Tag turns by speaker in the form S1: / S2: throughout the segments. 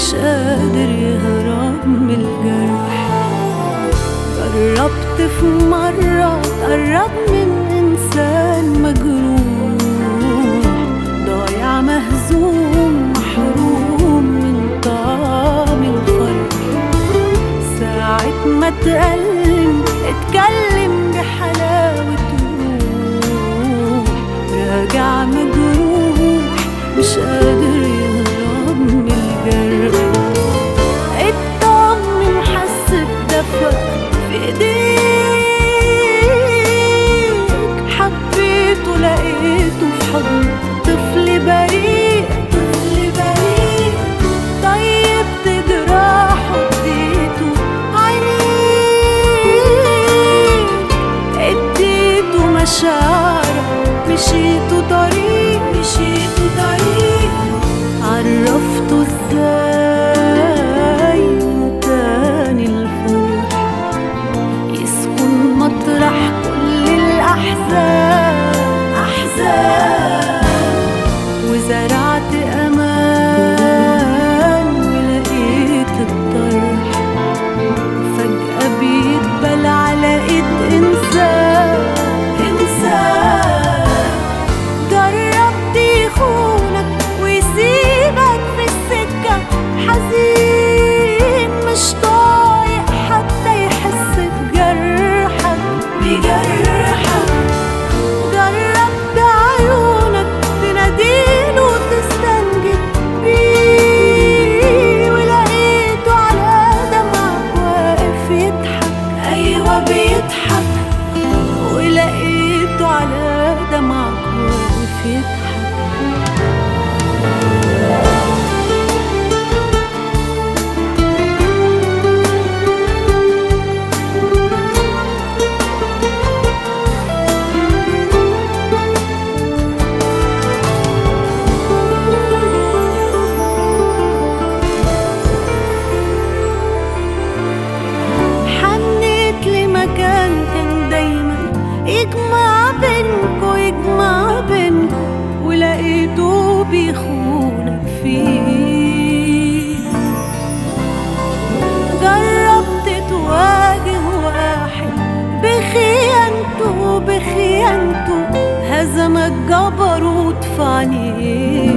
S1: مش قادر يهرب من الجرح. جربت في مرة تقرب من إنسان مجروح ضايع مهزوم محروم من طعم الفرح. ساعة ما تألم اتكلم بحلاوة روح. راجع مجروح مش قادر هزمك جبروت في عينيه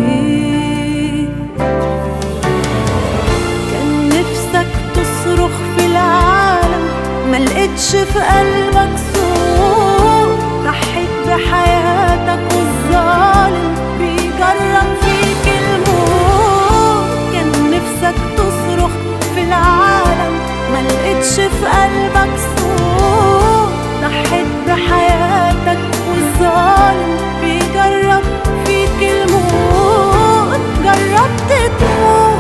S1: كان نفسك تصرخ في العالم ما لقيتش في قلبك صوت. ضحيت بحياتك والظالم بيجرب فيك الموت. كان نفسك تصرخ في العالم ما لقيتش في قلبك صوت. ضحيت بحياتك والظالم بيجرب فيك الموت جربت تموت.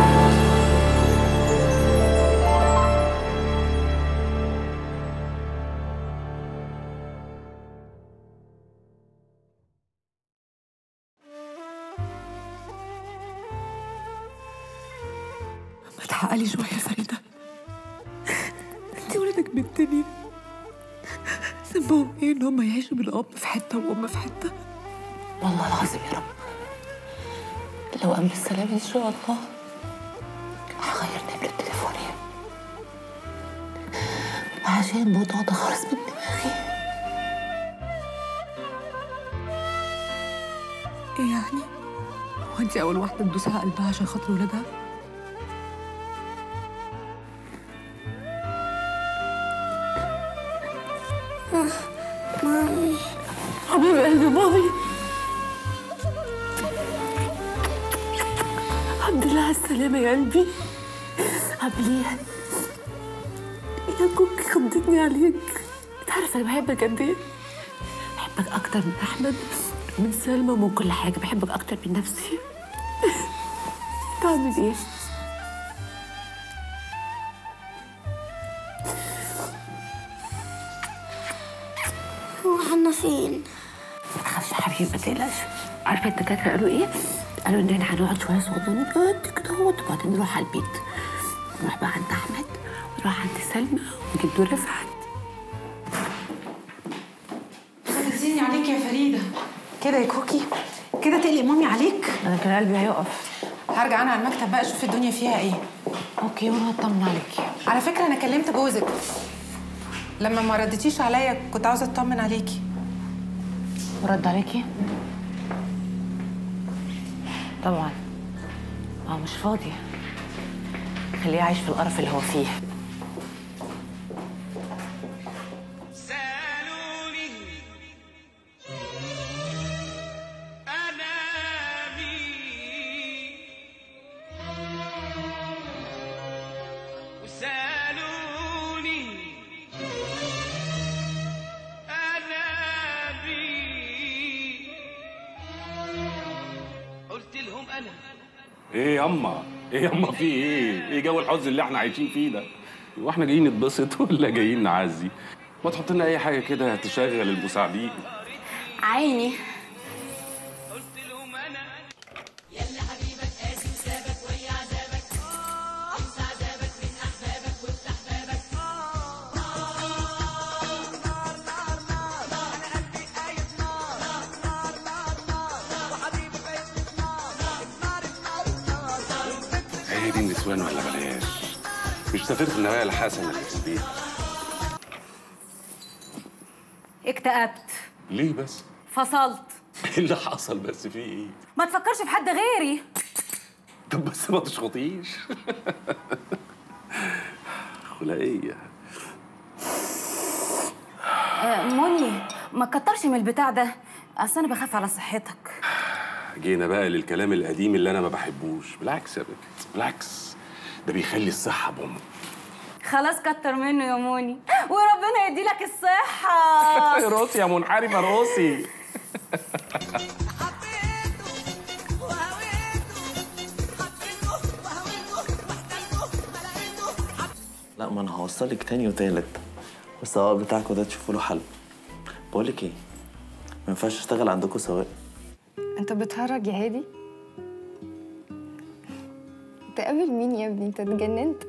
S2: يعيشوا بالاب في حتة وام في حتة.
S3: والله العظيم يا رب. لو قام بالسلام إن شاء الله. هغير نمرة تليفوني عشان الموضوع ده خالص من دماغي.
S2: إيه يعني؟ هو انت أول واحدة تدوس على قلبها عشان خاطر ولادها؟ حبيب قلبي ماضي. الحمد لله على السلامة يا قلبي. قبليها يا كوكي خضتني عليك. انت عارف أنا بحبك قد إيه؟ بحبك أكتر من أحمد من سلمى ومن كل حاجة. بحبك أكتر من نفسي. تعمل
S4: إيه؟
S5: حبيبي ما تقلقش عارفة الدكاتره قالوا إيه؟ قالوا إن إحنا هنقعد شوية صغننين قد كده اهوت وبعدين نروح على البيت. نروح بقى عند أحمد ونروح عند سلمى ونجيب له رفعت.
S4: خلصيني عليك يا فريدة. كده يا كوكي. كده تقلق مامي عليك.
S5: أنا كان قلبي هيقف.
S4: هرجع أنا على المكتب بقى أشوف الدنيا فيها إيه.
S5: okay وأنا هطمن عليكي
S4: على فكرة أنا كلمت جوزك. لما ما ردتيش عليا كنت عاوزة أطمن عليكي.
S5: ورد عليكي؟ طبعا. هو مش فاضي. خليه عايش في القرف اللي هو فيه.
S6: إيه ياما إيه ياما في إيه؟ إيه جو الحزن اللي إحنا عايشين فيه ده؟ وإحنا جايين نتبسط ولا جايين نعزي؟ ما تحط لنا اي حاجة كده تشغل المساعدين.
S7: عيني.
S6: البيت
S8: اكتئبت.
S6: ليه بس؟
S8: فصلت.
S6: إيه اللي حصل بس في إيه؟
S8: ما تفكرش في حد غيري.
S6: طب بس ما تشخطيش. خلقية.
S8: آه، مني ما تكترش من البتاع ده. أصل أنا بخاف على صحتك.
S6: جينا بقى للكلام القديم اللي أنا ما بحبوش. بالعكس يا بنت بالعكس. ده بيخلي الصحة بوم.
S8: خلاص كتر منه يا موني. وربنا يديلك الصحة.
S6: راسي يا منحرفه راسي
S9: لا ما أنا هوصلك تاني وتالت. والسواق بتاعكوا ده تشوفوا له حل. بقولك إيه ما ينفعش أشتغل عندكم سواق.
S10: أنت بتهرج يا هادي؟ تقابل مين يا ابني؟ أنت اتجننت.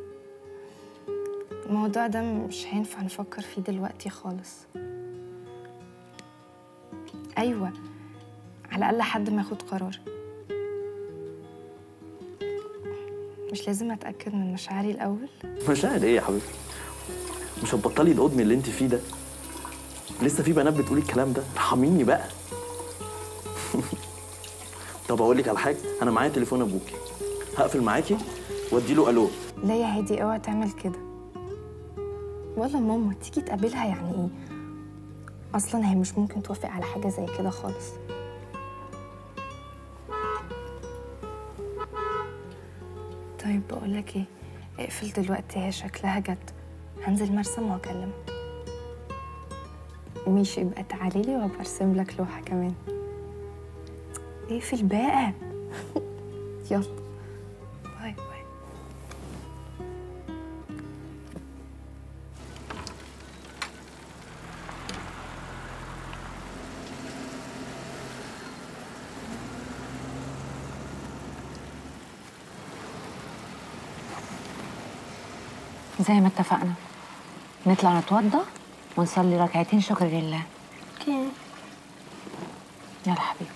S10: الموضوع ده مش هينفع نفكر فيه دلوقتي خالص. أيوه على الأقل حد ما ياخد قرار. مش لازم أتأكد من مشاعري الأول؟
S9: مشاعر إيه يا حبيبتي؟ مش هتبطلي القدم اللي أنت فيه ده؟ لسه في بنات بتقولي الكلام ده؟ ارحميني بقى. طب أقول لك على حاجة أنا معايا تليفون أبوكي. هقفل معاكي وادي له ألو.
S10: لا يا هادي اوعى تعمل كده. ولا ماما تيجي تقابلها يعني إيه؟ أصلا هي مش ممكن توافق على حاجة زي كده خالص. طيب بقولك إيه اقفل دلوقتي هي شكلها جد. هنزل مرسم واكلمها ماشي يبقى تعالي لي وابقى لك لوحة كمان. اقفل بقى. يلا.
S5: زي ما اتفقنا. نطلع نتوضى ونصلي ركعتين شكر لله
S7: أوكي
S5: يلا حبيبي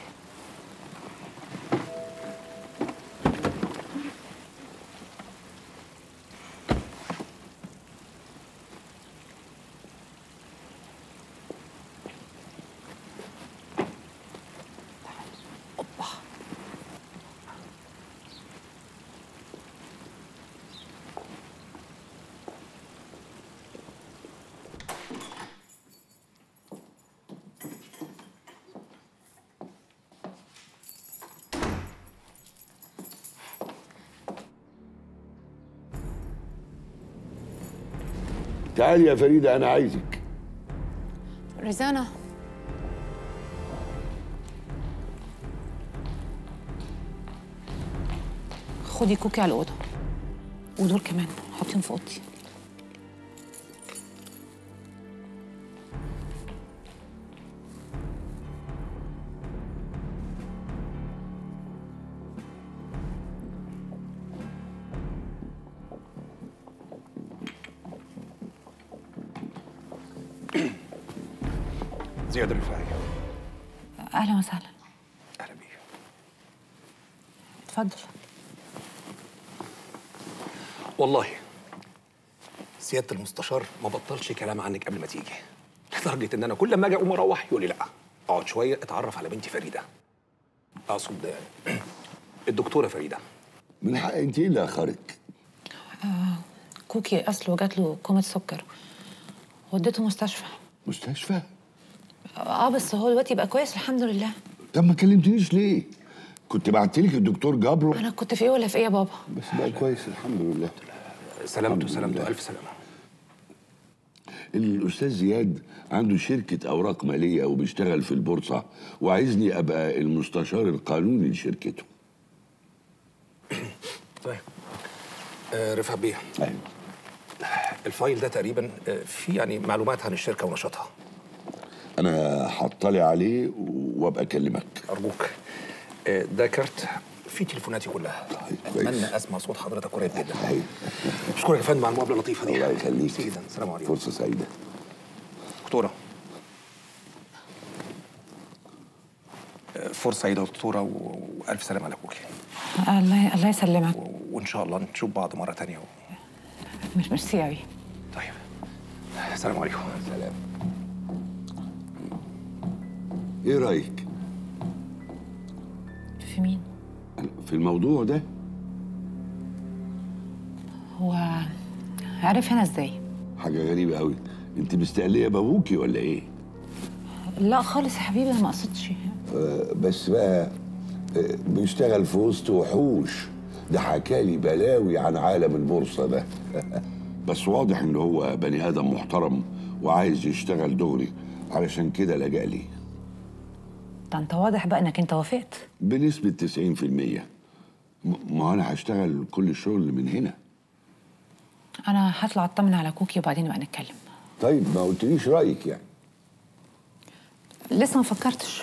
S11: تعالي يا فريدة أنا عايزك.
S4: رزانة. خدي كوكي على الأوضة ودول كمان حطيهم في أوضتي.
S12: والله. سيادة المستشار ما بطلش كلام عنك قبل ما تيجي. لدرجة إن أنا كل ما أجي أقوم أروح يقول لي لا. أقعد شوية أتعرف على بنتي فريدة. أقصد الدكتورة فريدة.
S11: من حق أنت إيه اللي أخرك؟
S5: كوكي أصله جات له كومة سكر. وديته مستشفى.
S11: مستشفى؟
S5: آه بس هو دلوقتي بقى كويس الحمد لله.
S11: طب ما كلمتنيش ليه؟ كنت بعت لك الدكتور جابرو.
S5: أنا كنت في إيه ولا في إيه يا بابا؟
S11: بس بقى كويس الحمد لله.
S12: سلامته سلامته. ألف سلامة.
S11: الأستاذ زياد عنده شركة أوراق مالية وبيشتغل في البورصة وعايزني أبقى المستشار القانوني لشركته.
S12: طيب. آه رفعت بيه
S11: أيوه.
S12: الفايل ده تقريبا آه، فيه يعني معلومات عن الشركة ونشاطها.
S11: أنا هطلع عليه وأبقى أكلمك.
S12: أرجوك. آه، ده كارت. فيه تليفوناتي كلها. أتمنى أسمع صوت حضرتك قريب جدا. أشكرك يا فندم على المقابلة اللطيفة دي.
S11: الله يخليك.
S12: ميرسي جدا السلام عليكم.
S11: فرصة
S12: سعيدة. دكتورة. فرصة سعيدة يا دكتورة و- وألف سلامة على ابوكي
S5: الله الله يسلمك.
S12: وإن شاء الله نشوف بعض مرة تانية و...
S5: مش ميرسي قوي
S12: طيب. السلام عليكم.
S11: سلام. إيه رأيك؟
S5: في مين؟
S11: في الموضوع ده.
S5: هو عرف هنا إزاي؟
S11: حاجة غريبة قوي. انت مستقلية بابوكي ولا إيه؟
S5: لا خالص يا حبيبي أنا ما قصدتش
S11: آه، بس بقى آه، بيشتغل في وسط وحوش. ده حكالي بلاوي عن عالم البورصة ده. بس واضح ان هو بني آدم محترم وعايز يشتغل دغري. علشان كده لجأ لي.
S5: ده انت واضح بقى انك انت وافقت.
S11: بنسبة 90% م- ما أنا هشتغل كل الشغل من هنا.
S5: أنا هطلع اطمن على كوكي وبعدين نبقى نتكلم.
S11: طيب ما قلتليش رأيك يعني.
S5: لسه ما فكرتش.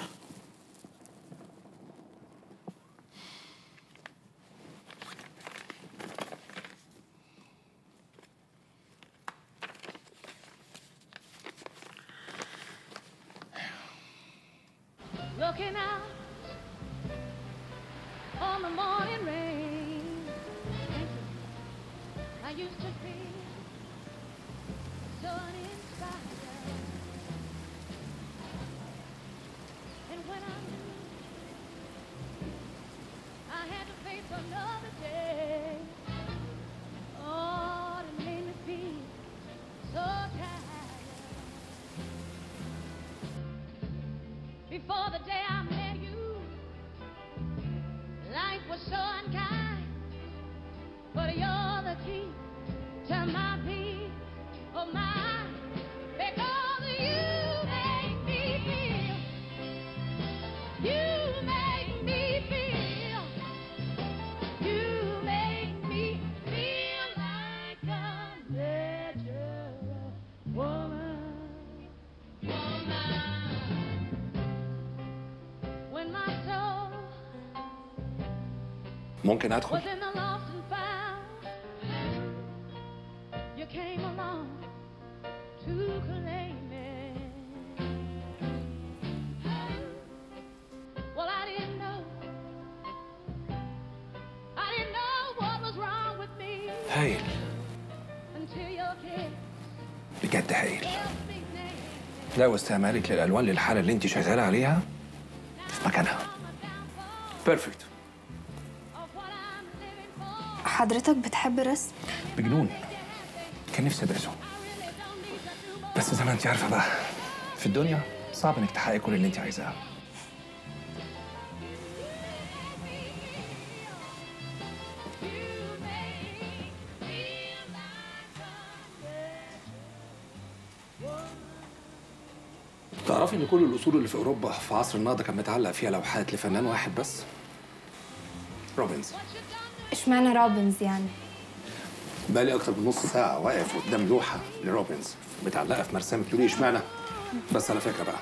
S2: Looking out on the morning rain. I used to be sun inspired. And when I knew I had to face another day, with me.
S12: هايل بجد هايل لا واستعمالك للألوان للحالة اللي أنت شغالة عليها؟ في مكانها. بيرفكت
S10: حضرتك بتحب الرسم؟
S12: بجنون كان نفسي أدرسه. بس زي ما انت عارفة بقى في الدنيا صعب إنك تحققي كل اللي انت عايزاه. تعرفي إن كل القصور اللي في أوروبا في عصر النهضة كان متعلق فيها لوحات لفنان واحد بس؟ روبنز.
S10: اشمعنى روبنز يعني؟
S12: بقالي أكتر من نص ساعة واقف قدام لوحة لروبنز. متعلقة في مرسمه تقولي إشمعنى؟ بس على فكرة بقى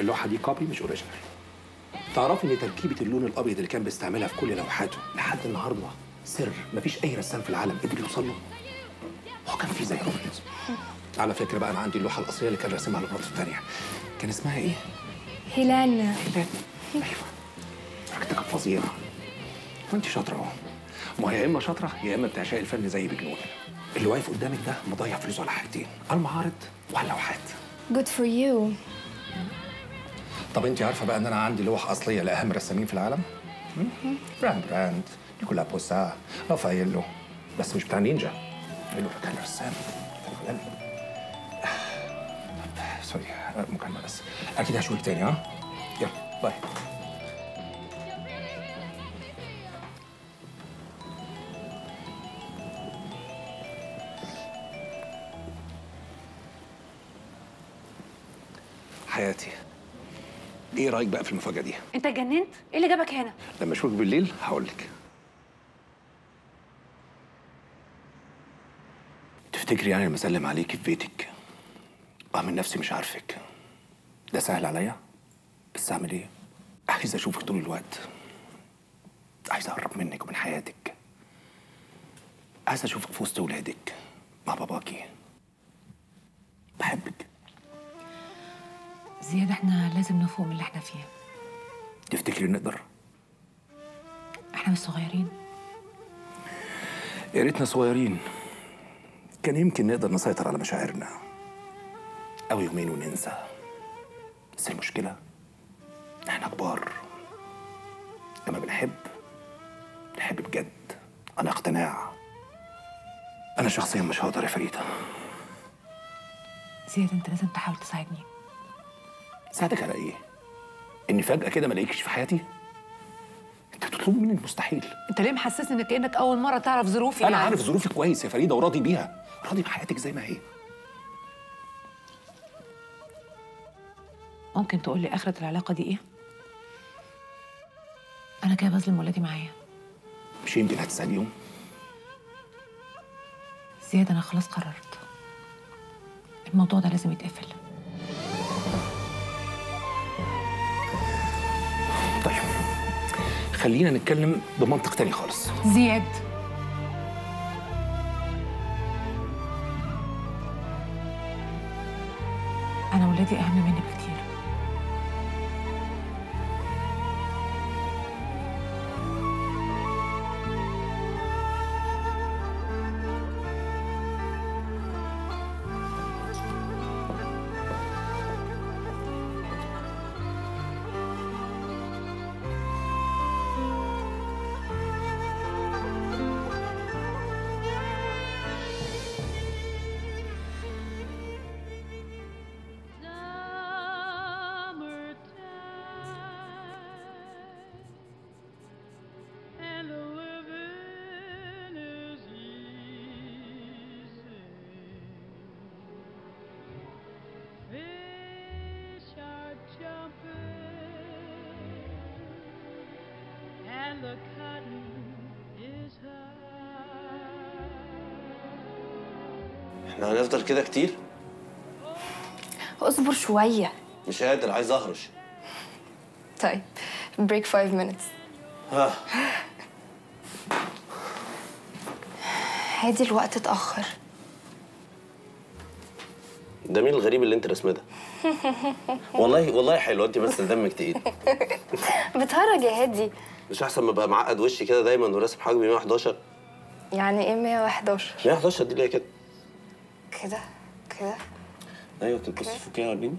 S12: اللوحة دي copy مش original تعرفي إن تركيبة اللون الأبيض اللي كان بيستعملها في كل لوحاته لحد النهارده سر. مفيش أي رسام في العالم قدر يوصل له. هو كان في زي روبنز. على فكرة بقى أنا عندي اللوحة الأصلية اللي كان راسمها لمراته الثانية كان اسمها إيه؟
S10: هيلينا
S12: هيلينا أيوه. حاجتك فظيعه وانت شاطرة أهو. ما هي يا إما شاطرة يا إما بتعشقي الفن زيي بجنون. اللي واقف قدامك ده مضيع فلوسه على حاجتين المعارض وعلى اللوحات
S10: good for you.
S12: طب انت عارفة بقى إن أنا عندي لوحة أصلية لأهم الرسامين في العالم؟ رمبراندت نيكولا بوسان رافاييلو بس مش بتاع نينجا. ده كان رسام sorry مكالمة بس. أكيد هشوفك تاني ها؟ يلا bye. حياتي. إيه رأيك بقى في المفاجأة دي؟
S13: أنت اتجننت؟ إيه اللي جابك هنا؟
S12: لما أشوفك بالليل هقول لك. تفتكري يعني لما أسلم عليكي في بيتك أعمل نفسي مش عارفك؟ ده سهل عليا؟ بس أعمل إيه؟ عايز أشوفك طول الوقت. عايز أقرب منك ومن حياتك. عايز أشوفك في وسط ولادك. مع باباكي. بحبك.
S2: زياد إحنا لازم نفوق من اللي إحنا فيه.
S12: تفتكري نقدر؟
S2: إحنا مش صغيرين.
S12: يا ريتنا صغيرين. كان يمكن نقدر نسيطر على مشاعرنا. أو يومين وننسى. بس المشكلة إحنا كبار. لما بنحب نحب بجد. أنا اقتناع. أنا شخصيا مش هقدر يا فريدة.
S2: زياد انت لازم تحاول تساعدني.
S12: ساعدك على إيه؟ إني فجأة كده ما الاقيكش في حياتي؟ أنت بتطلبي مني المستحيل.
S2: أنت ليه محسسني إنك كأنك أول مرة تعرف ظروفي
S12: أنا
S2: يعني؟
S12: عارف ظروفك كويس يا فريدة وراضي بيها. راضي بحياتك زي ما هي.
S2: ممكن تقول لي آخرة العلاقة دي إيه؟ أنا جاية بظلم ولادي معايا.
S12: مش يمكن هتسأليهم
S2: زياد أنا خلاص قررت. الموضوع ده لازم يتقفل.
S12: خلينا نتكلم بمنطق تاني خالص.
S2: زياد. أنا ولادي أهم مني بكتير
S14: إحنا هنفضل كده كتير؟
S10: اصبر شوية.
S14: مش قادر عايز اهرش.
S10: طيب break five minutes.
S14: ها.
S10: هادي الوقت اتأخر.
S14: ده مين الغريب اللي انت رسمه ده؟ والله والله حلو انت بس دمك تقيل.
S10: بتهرج يا هادي.
S14: مش أحسن ما ابقى معقد وشي كده دايما وراسم حجمي 111
S10: يعني إيه 111
S14: 111 دي ليه كده؟
S10: كده كده.
S14: أيوه تبصي فوقيها وريني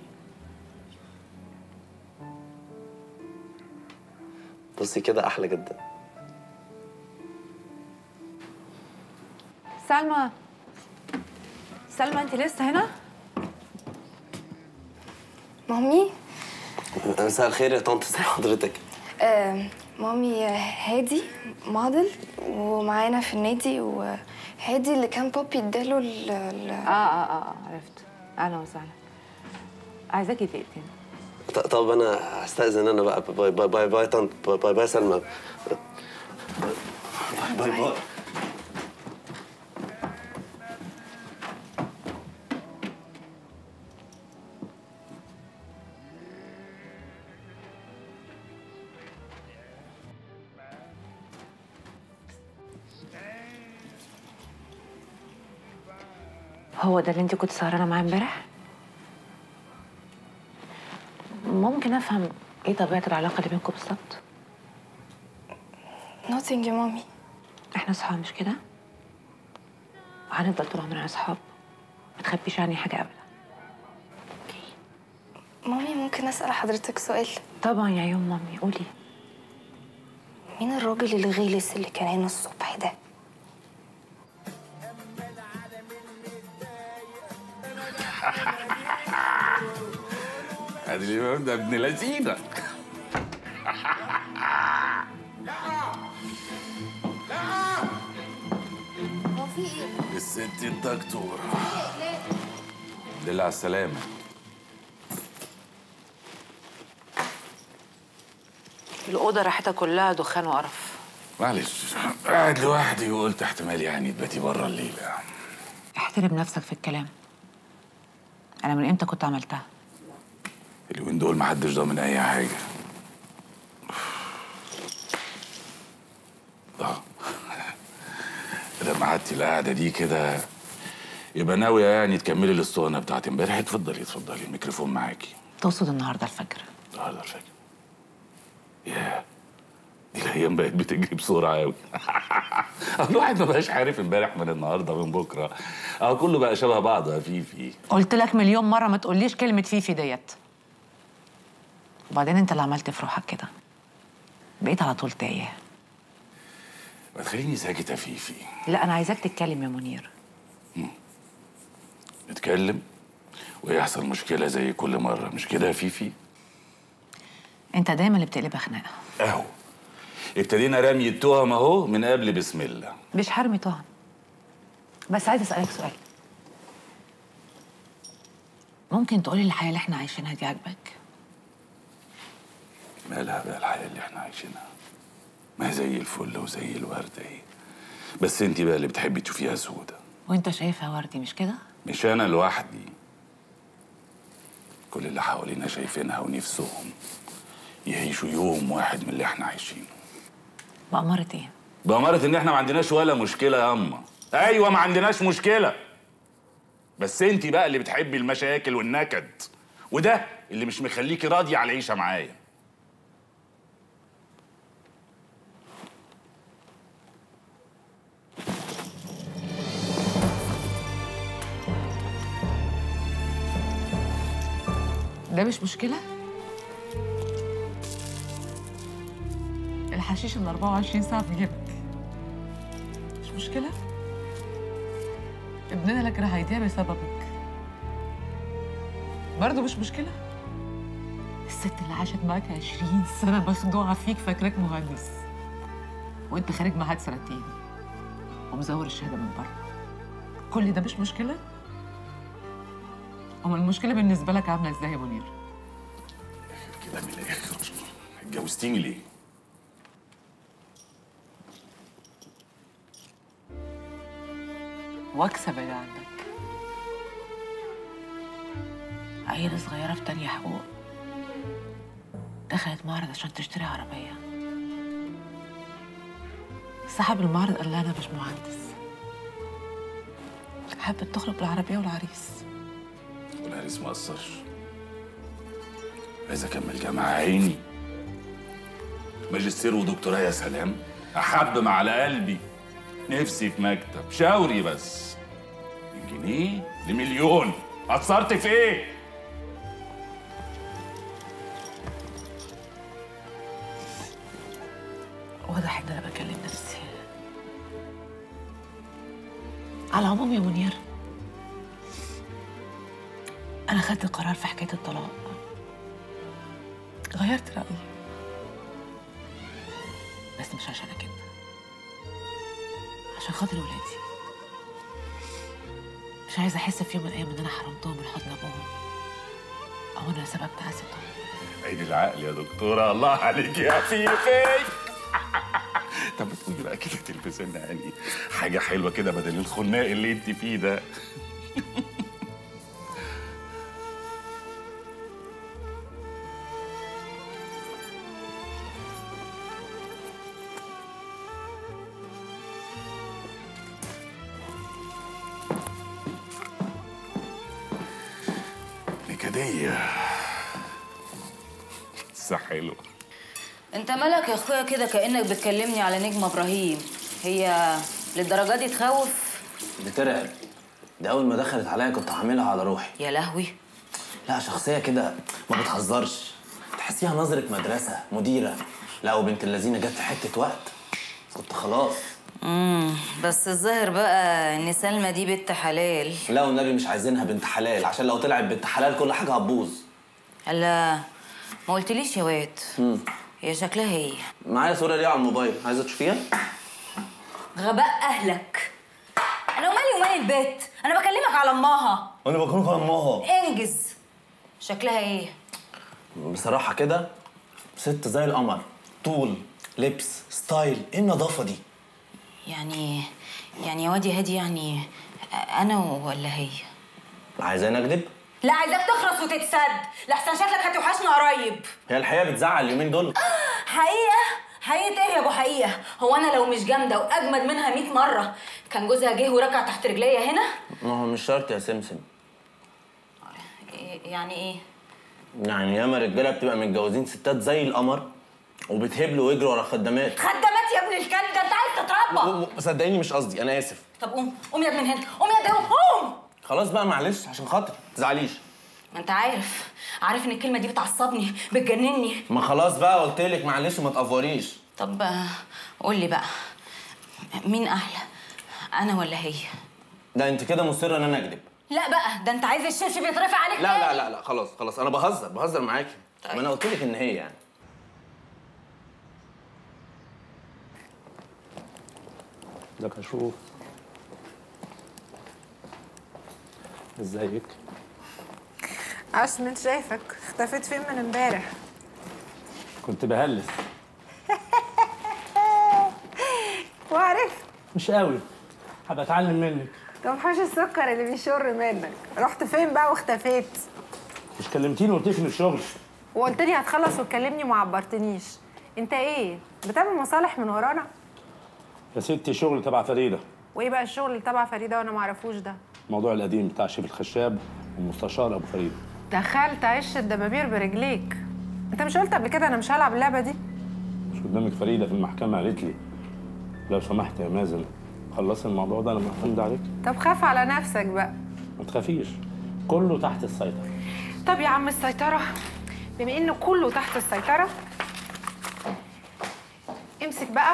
S14: بصي كده أحلى جدا.
S2: سلمى. سلمى أنت لسه هنا؟
S10: مامي؟
S14: مساء الخير يا طنط ازي حضرتك.
S10: آه مامي هادي موديل ومعانا في النادي وهادي اللي كان بابي اداله ال ال-
S2: آه آه آه عرفت. أهلا وسهلا. عايزاكي دقيقتين
S14: ط- طب أنا هستأذن أنا بقى. bye bye bye bye طنط bye bye, bye سلمى. bye bye
S5: bye. ده اللي انت كنت سهرانة معاه امبارح؟ ممكن أفهم إيه طبيعة العلاقة اللي بينكم بالظبط؟
S10: نوتنج يا مامي.
S5: إحنا صحاب مش كده؟ وهنفضل طول عمرنا أصحاب. ما تخبيش عني حاجة ابدا.
S10: مامي ممكن أسأل حضرتك سؤال؟
S5: طبعا يا يوم مامي قولي.
S10: مين الراجل الغلس اللي كان هنا الصبح ده؟
S6: ادي الامام ده ابن لذينة.
S10: هو في إيه؟
S6: الست الدكتورة. دل على السلامة.
S5: الأوضة راحتها كلها دخان وقرف.
S6: معلش قاعد لوحدي وقلت احتمال يعني تباتي بره الليلة.
S5: احترم نفسك في الكلام. أنا من إمتى كنت عملتها؟
S6: اليومين دول محدش ضامن أي حاجة. آه. لما قعدتي القعدة دي كده يبقى ناوية يعني تكملي الاسطوانة بتاعت امبارح اتفضلي اتفضلي الميكروفون معاكي.
S5: تقصد النهارده الفجر.
S6: النهارده الفجر. ياه دي الأيام بقت بتجري بسرعة قوي الواحد ما بقاش عارف امبارح من النهارده من بكرة. آه كله بقى شبه بعض يا فيفي.
S5: قلت لك مليون مرة ما تقوليش كلمة فيفي ديت. وبعدين انت اللي عملت في روحك كده. بقيت على طول تايه.
S6: ما تخليني ساكت يا فيفي.
S5: لا أنا عايزاك تتكلم يا منير.
S6: نتكلم؟ ويحصل مشكلة زي كل مرة؟ مش كده يا فيفي؟
S5: أنت دايما اللي بتقلبها خناقه
S6: أهو. ابتدينا رمي التهم أهو من قبل بسم الله.
S5: مش حرمي طه بس عايز أسألك سؤال. ممكن تقولي الحياة اللي إحنا عايشينها دي عاجباك
S6: مالها بقى الحياة اللي إحنا عايشينها؟ ما هي زي الفل وزي الورد اهي. بس انت بقى اللي بتحبي تشوفيها سودة.
S5: وانت شايفها وردي مش كده؟
S6: مش أنا لوحدي. كل اللي حوالينا شايفينها ونفسهم يعيشوا يوم واحد من اللي إحنا عايشينه.
S5: بأمارة إيه؟
S6: بأمارة إن إحنا ما عندناش ولا مشكلة يا أما. أيوه ما عندناش مشكلة. بس انت بقى اللي بتحبي المشاكل والنكد. وده اللي مش مخليكي راضية على العيشة معايا.
S5: ده مش مشكلة؟ الحشيش ال 24 ساعة في جيبك. مش مشكلة؟ ابننا لك هيضيع بسببك. برضه مش مشكلة؟ الست اللي عاشت معاك 20 سنة مخدوعه فيك فاكراك مهندس. وانت خارج معهد سنتين ومزور الشهادة من بره. كل ده مش مشكلة؟ أمال المشكلة بالنسبة لك عامله إزاي يا منير؟
S6: كده من الآخر. اتجوزتيني ليه؟
S5: واكسب اللي عندك. عيلة صغيرة في تانية حقوق. دخلت معرض عشان تشتري عربية. صاحب المعرض قال لها أنا مش مهندس. حابة تخرج بالعربية والعريس.
S6: والعريس ما عايز أكمل جامعة عيني. ماجستير ودكتوراه يا سلام. أحب على قلبي. نفسي في مكتب. شاوري بس. من جنيه لمليون. قصرت في إيه؟ عليك يا فيفي طب ما تقولي بقى كده تلبسي لنا يعني حاجة حلوة كده بدل الخناق اللي انت فيه ده.
S8: مالك يا أخويا كده كأنك بتكلمني على نجم إبراهيم. هي للدرجة دي تخوف؟
S14: بترعب. دي أول ما دخلت عليا كنت هعملها على روحي.
S8: يا لهوي.
S14: لا شخصية كده ما بتهزرش. تحسيها نظرة مدرسة مديرة. لا وبنت اللذينة جت في حتة وقت. كنت خلاص.
S8: امم بس الظاهر بقى إن سلمى دي بنت حلال.
S14: لا والنبي مش عايزينها بنت حلال. عشان لو طلعت بنت حلال كل حاجة هتبوظ.
S8: لا ما قلتليش يا واد. هي شكلها هي
S14: معايا صورة ليها على الموبايل. عايزة تشوفيها؟
S8: غباء أهلك. أنا ومالي ومال البيت. أنا بكلمك على امها
S14: وأنا بكون على امها
S8: انجز. شكلها إيه؟
S14: بصراحة كده ست زي القمر. طول لبس ستايل. إيه النظافة دي؟
S8: يعني يعني يا واد يا هادي يعني أنا ولا هي؟
S14: عايزاني اكدب
S8: لا عايزاك تخرس وتتسد. لحسن شكلك هتوحشنا قريب
S14: هي الحقيقة بتزعل اليومين دول.
S8: حقيقة؟ حقيقة إيه يا أبو حقيقة؟ هو أنا لو مش جامدة وأجمد منها 100 مرة كان جوزها جه وركع تحت رجليا هنا؟
S14: ما هو مش شرط يا سمسم.
S8: إيه- يعني إيه؟
S14: يعني ياما رجالة بتبقى متجوزين ستات زي القمر وبتهبلوا ويجروا ورا خدامات.
S8: خدامات يا ابن الكلب ده أنت عايز تتربى.
S14: صدقيني مش قصدي أنا آسف.
S8: طب قوم قوم يا ابن الهند قوم يا ابن قوم!
S14: خلاص بقى معلش عشان خاطري. ما تزعليش.
S8: ما انت عارف عارف إن الكلمة دي بتعصبني بتجنني.
S14: ما خلاص بقى قلت لك معلش ما تقفريش
S8: طب قول لي بقى مين أحلى أنا ولا هي؟
S14: ده أنت كده مصرة إن أنا أكذب.
S8: لا بقى ده أنت عايز الشبشب يترفع عليك
S14: لا. لا لا لا خلاص خلاص أنا بهزر بهزر معاكي. ما أنا قلت لك إن هي يعني.
S15: ده أشوف ازيك؟
S4: عشان شايفك اختفيت فين من امبارح؟
S15: كنت بهلس.
S4: وعرفت.
S15: مش قوي. هبقى اتعلم منك.
S4: طب حوش السكر اللي بيشر منك. رحت فين بقى واختفيت؟
S15: مش كلمتيني وقلت لك الشغل.
S4: وقلت لي هتخلص وتكلمني وما عبرتنيش. انت إيه؟ بتعمل مصالح من ورانا؟
S15: يا ستي شغل تبع فريدة.
S4: وايه بقى الشغل اللي تبع فريدة وأنا ما اعرفوش ده؟
S15: الموضوع القديم بتاع شيف الخشاب والمستشار أبو فريده
S4: دخلت عش الدبابير برجليك. أنت مش قلت قبل كده أنا مش هلعب اللعبة دي؟
S15: مش قدامك فريدة في المحكمة قالت لي. لو سمحت يا مازن خلصي الموضوع ده أنا معتمد عليك.
S4: طب خاف على نفسك بقى.
S15: ما تخافيش كله تحت السيطرة.
S4: طب يا عم السيطرة بما إنه كله تحت السيطرة امسك بقى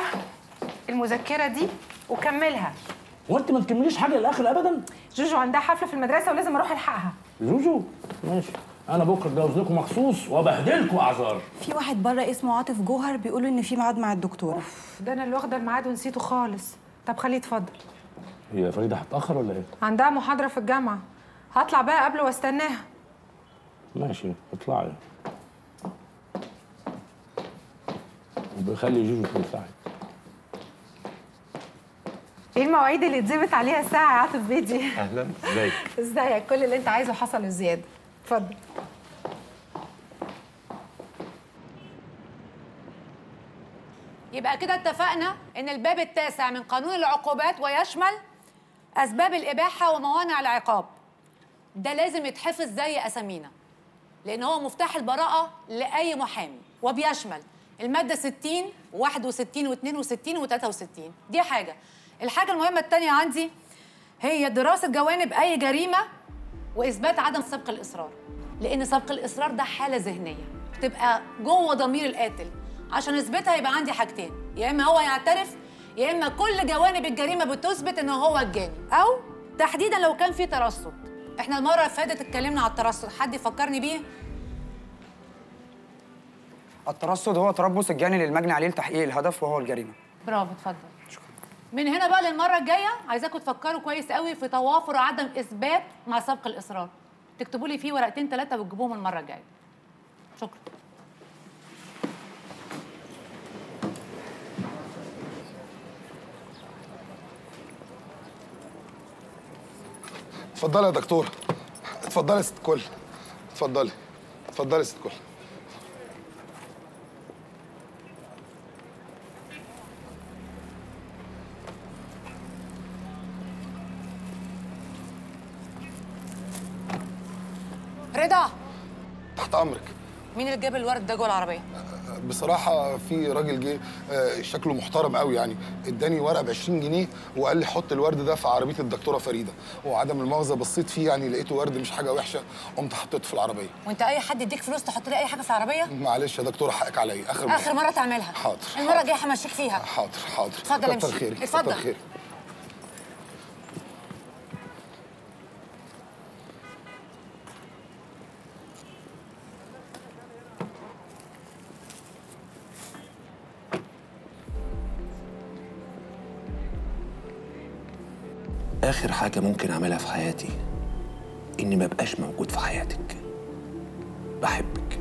S4: المذكرة دي وكملها.
S15: وانت ما تكمليش حاجة للاخر ابدا؟
S4: جوجو عندها حفلة في المدرسة ولازم أروح ألحقها.
S15: جوجو؟ ماشي. أنا بكرة اتجوز لكم مخصوص وأبهدلكم أعذار.
S16: في واحد بره اسمه عاطف جوهر بيقولوا إن في ميعاد مع الدكتورة.
S4: ده أنا اللي واخدة الميعاد ونسيته خالص. طب خليه يتفضل
S15: هي فريدة هتأخر ولا إيه؟
S4: عندها محاضرة في الجامعة. هطلع بقى قبل واستناها.
S15: ماشي اطلعي. وبخلي جوجو تنفعك
S4: إيه المواعيد اللي اتظبط عليها الساعة يا عاطف بيدي؟
S15: أهلا. إزيك؟
S4: إزيك؟ كل اللي انت عايزه حصل الزيادة اتفضل.
S5: يبقى كده اتفقنا إن الباب التاسع من قانون العقوبات ويشمل أسباب الإباحة وموانع العقاب. ده لازم يتحفظ زي أسامينا لأن هو مفتاح البراءة لأي محامي وبيشمل المادة 60 و61 و62 و63 دي حاجة. الحاجة المهمة الثانية عندي هي دراسة جوانب أي جريمة وإثبات عدم سبق الإصرار. لأن سبق الإصرار ده حالة ذهنية بتبقى جوه ضمير القاتل. عشان اثبتها يبقى عندي حاجتين يا إما هو يعترف يا إما كل جوانب الجريمة بتثبت إن هو الجاني. أو تحديدا لو كان في ترصد. إحنا المرة اللي فاتت اتكلمنا على الترصد حد يفكرني بيه؟
S17: الترصد هو تربص الجاني للمجني عليه لتحقيق الهدف وهو الجريمة.
S5: برافو اتفضل. من هنا بقى للمرة الجاية عايزاكم تفكروا كويس قوي في توافر عدم إثبات مع سبق الإصرار. تكتبوا لي فيه ورقتين ثلاثة وتجيبوهم المرة الجاية. شكرا.
S18: اتفضلي يا دكتور. اتفضلي يا ست كل اتفضلي. اتفضلي يا ست كل
S5: مين اللي جاب الورد ده جوه العربية؟
S18: بصراحة في راجل جه آه، شكله محترم قوي يعني. اداني ورقة ب 20 جنيه وقال لي حط الورد ده في عربية الدكتورة فريدة. وعدم المؤاخذه بصيت فيه يعني لقيته ورد مش حاجة وحشة قمت حطيته في العربية.
S5: وانت اي حد يديك فلوس تحط لي اي حاجة في العربية؟
S18: معلش يا دكتوره حقك عليا. آخر مرة.
S5: آخر مرة تعملها.
S18: حاضر.
S5: المرة الجاية همشيك فيها.
S18: حاضر حاضر.
S5: اتفضل امشي.
S18: خيرك
S5: اتفضل.
S18: خيرك.
S12: حاجة ممكن أعملها في حياتي؟ إني ما بقاش موجود في حياتك. بحبك.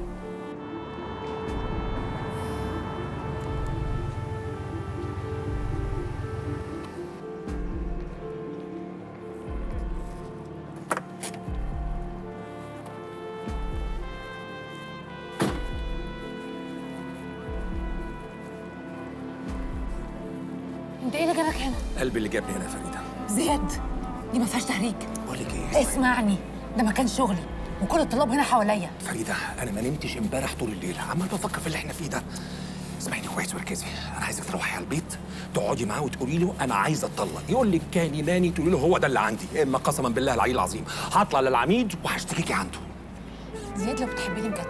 S5: انت إيه اللي جابك هنا؟
S12: قلبي اللي جابني هنا
S5: زياد دي ما فيهاش تهريج.
S12: بقول لك إيه؟
S5: اسمعني ده مكان شغلي وكل الطلاب هنا حواليا.
S12: فريدة أنا ما نمتش امبارح طول الليل. عمال بفكر في اللي إحنا فيه ده. اسمعيني كويس وركزي. أنا عايزك تروحي على البيت تقعدي معاه وتقولي له أنا عايزه أتطلق. يقول لك كان يناني تقولي له هو ده اللي عندي. إما قسما بالله العلي العظيم. هطلع للعميد وهشتكيكي عنده.
S5: زياد لو بتحبني بجد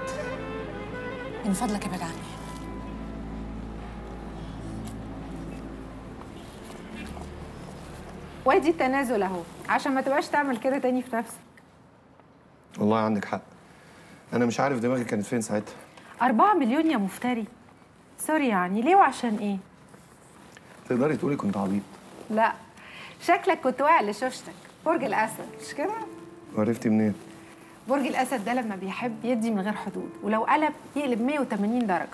S5: من فضلك ابعد عني.
S4: وادي التنازل اهو عشان ما تبقاش تعمل كده تاني في نفسك.
S19: والله عندك حق. أنا مش عارف دماغي كانت فين ساعتها.
S4: أربعة مليون يا مفتري. سوري يعني ليه وعشان إيه؟
S19: تقدري تقولي كنت عبيط.
S4: لا شكلك كنت واقع لشوشتك. برج الأسد مش كده؟
S19: وعرفتي منين؟
S4: برج الأسد ده لما بيحب يدي من غير حدود ولو قلب يقلب 180 درجة.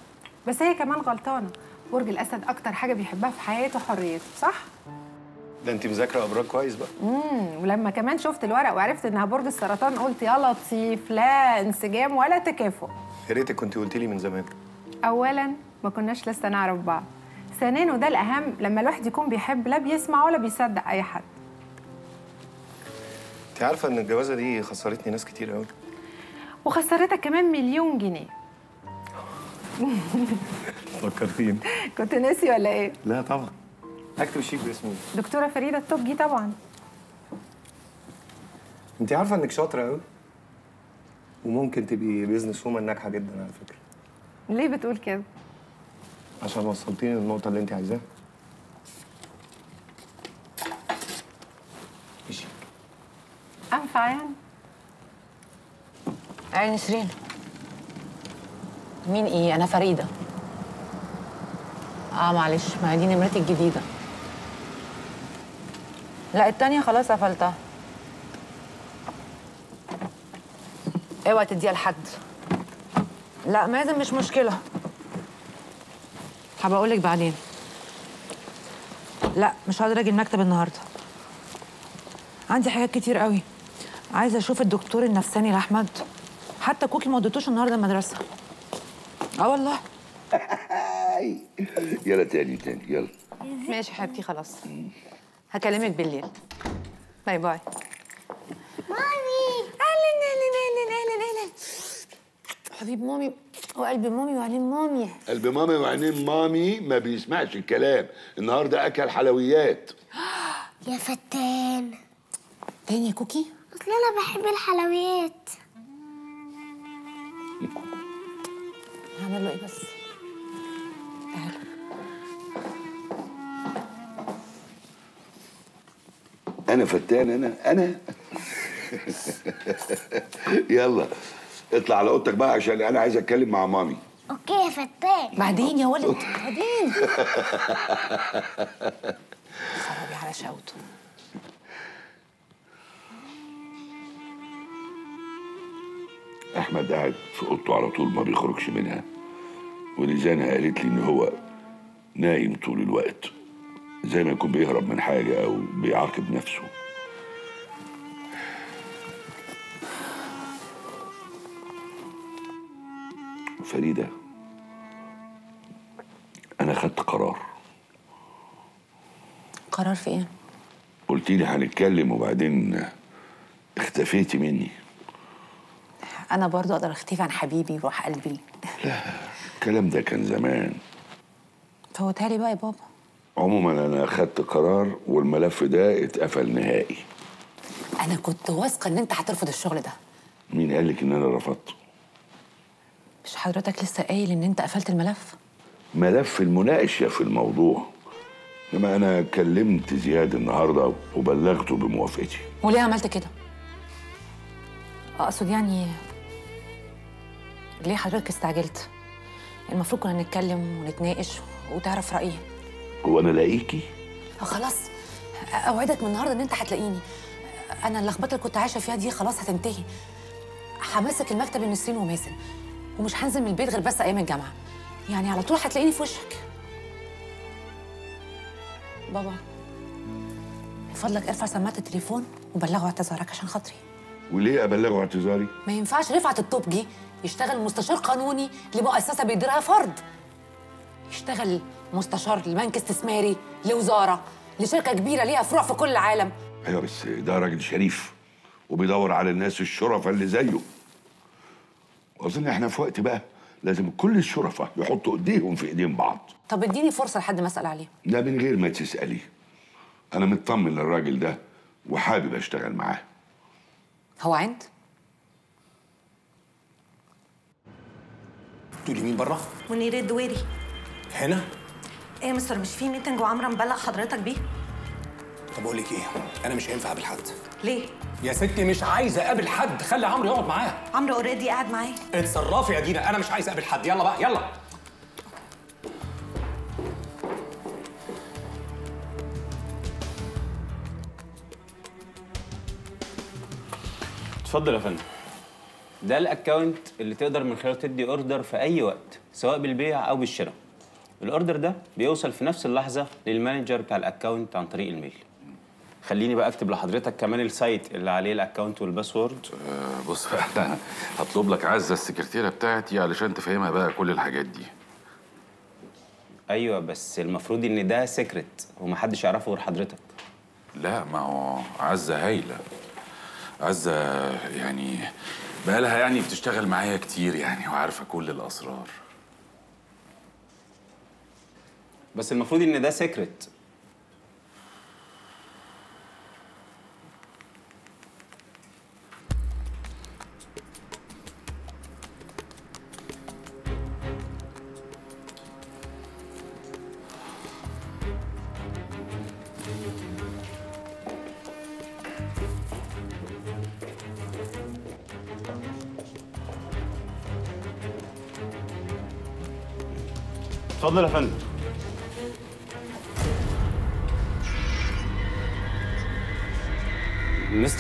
S4: بس هي كمان غلطانة. برج الأسد أكتر حاجة بيحبها في حياته حريته صح؟
S19: ده انت مذاكرة أبراج كويس بقى.
S4: امم ولما كمان شفت الورق وعرفت إنها برج السرطان قلت يا لطيف لا انسجام ولا تكافؤ.
S19: يا ريتك كنت قلت لي من زمان.
S4: اولا ما كناش لسه نعرف بعض. ثانيا وده الأهم لما الواحد يكون بيحب لا بيسمع ولا بيصدق أي حد.
S19: انت عارفة إن الجوازة دي خسرتني ناس كتير قوي
S4: وخسرتك كمان مليون جنيه.
S19: فكرتيني.
S4: كنت ناسي ولا إيه؟
S19: لا طبعا. اكتب الشيك باسمي
S4: دكتورة فريدة التوجي طبعا.
S19: أنت عارفة إنك شاطرة قوي وممكن تبقي business woman ناجحة جدا على فكرة.
S4: ليه بتقول كده؟
S19: عشان وصلتيني للنقطة اللي أنت عايزاها.
S4: انفع يعني
S5: عين نسرين. مين إيه؟ أنا فريدة. آه معلش ما هي دي نمرتي الجديدة. لا التانية خلاص قفلتها. اوعي تديها لحد. لا مازن مش مشكلة. هبقى أقولك بعدين. لا مش هقدر أجي المكتب النهارده. عندي حاجات كتير قوي. عايزة أشوف الدكتور النفساني لأحمد. حتى كوكي ما وديتوش النهارده المدرسة. آه والله.
S11: يلا تاني تاني يلا.
S5: ماشي حبيبتي خلاص. هكلمك بالليل. bye bye.
S7: مامي!
S5: أهلا أهلا أهلا أهلا أهلا. حبيب مامي وقلب مامي وعليه مامي.
S11: قلب مامي وعينين مامي ما بيسمعش الكلام. النهارده أكل حلويات.
S7: يا فتان.
S5: تاني يا كوكي؟
S7: أصل أنا بحب الحلويات.
S5: هعمل له إيه بس؟
S11: أنا فتان أنا أنا. يلا اطلع على اوضتك بقى عشان أنا عايز اتكلم مع مامي.
S7: أوكي يا فتان.
S5: بعدين يا ولد. بعدين. خرابي على شوته.
S11: أحمد قاعد في أوضته على طول ما بيخرجش منها. ولزانة قالت لي إن هو نايم طول الوقت. زي ما يكون بيهرب من حاجة أو بيعاقب نفسه. فريدة أنا خدت قرار.
S5: قرار في إيه؟
S11: قلت لي هنتكلم وبعدين اختفيتي مني.
S5: أنا برضو أقدر أختفي عن حبيبي وروح قلبي.
S11: الكلام ده كان زمان.
S5: فوتها لي بقى يا بابا.
S11: عموما أنا أخدت قرار والملف ده اتقفل نهائي.
S5: أنا كنت واثقة إن أنت هترفض الشغل ده.
S11: مين قال لك إن أنا رفضته؟
S5: مش حضرتك لسه قايل إن أنت قفلت الملف؟
S11: ملف المناقشة في الموضوع. إنما أنا كلمت زياد النهارده وبلغته بموافقتي.
S5: وليه عملت كده؟ أقصد يعني ليه حضرتك استعجلت؟ المفروض كنا نتكلم ونتناقش وتعرف رأيي.
S11: هو أنا لاقيكي
S5: آه، خلاص. أوعدك من النهارده إن أنت هتلاقيني. أنا اللخبطة اللي كنت عايشة فيها دي خلاص هتنتهي. همسك المكتب النسرين وماسن ومش هنزل من البيت غير بس أيام الجامعة. يعني على طول هتلاقيني في وشك. بابا من فضلك ارفع سماعة التليفون وبلغه اعتذارك عشان خاطري.
S11: وليه أبلغه اعتذاري؟
S5: ما ينفعش رفعت الطوبجي يشتغل مستشار قانوني لمؤسسة بيديرها فرد. يشتغل مستشار لبنك استثماري لوزارة لشركة كبيرة ليها فروع في كل العالم.
S11: أيوه بس ده راجل شريف وبيدور على الناس الشرفاء اللي زيه. واظن إحنا في وقت بقى لازم كل الشرفاء يحطوا إيديهم في إيدين بعض.
S5: طب اديني فرصة لحد ما أسأل عليه.
S11: ده من غير ما تسألي. أنا مطمن للراجل ده وحابب أشتغل معاه.
S5: هو عند؟
S12: تقولي مين بره؟
S8: منير الدويري.
S12: هنا؟
S8: إيه يا مستر مش في meeting وعمرو مبلغ حضرتك بيه؟
S12: طب أقول لك إيه؟ أنا مش هينفع اقابل حد.
S8: ليه؟
S12: يا ستي مش عايز اقابل حد. خلي عمرو يقعد معاه
S8: عمرو already قاعد معايا.
S12: اتصرفي يا دينا. أنا مش عايز اقابل حد. يلا بقى يلا.
S20: اتفضل يا فندم. ده الاكونت اللي تقدر من خلاله تدي order في أي وقت سواء بالبيع أو بالشراء. ال order ده بيوصل في نفس اللحظة لل manager بتاع ال account عن طريق ال mail خليني بقى أكتب لحضرتك كمان ال site اللي عليه ال account وال password.
S6: آه، بص أنا هطلب لك عزة السكرتيرة بتاعتي علشان تفهمها بقى كل الحاجات دي.
S20: أيوه بس المفروض إن ده secret ومحدش يعرفه غير حضرتك.
S6: لا ما هو عزة هايلة. عزة يعني بقالها يعني بتشتغل معايا كتير يعني وعارفة كل الأسرار.
S20: بس المفروض إن ده سيكريت اتفضل يا فندم.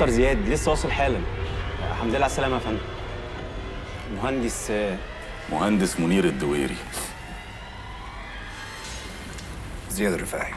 S20: مستر زياد لسه واصل حالا. الحمد لله على السلامة يا فندم. مهندس
S6: مهندس منير الدويري.
S12: زياد الرفاعي.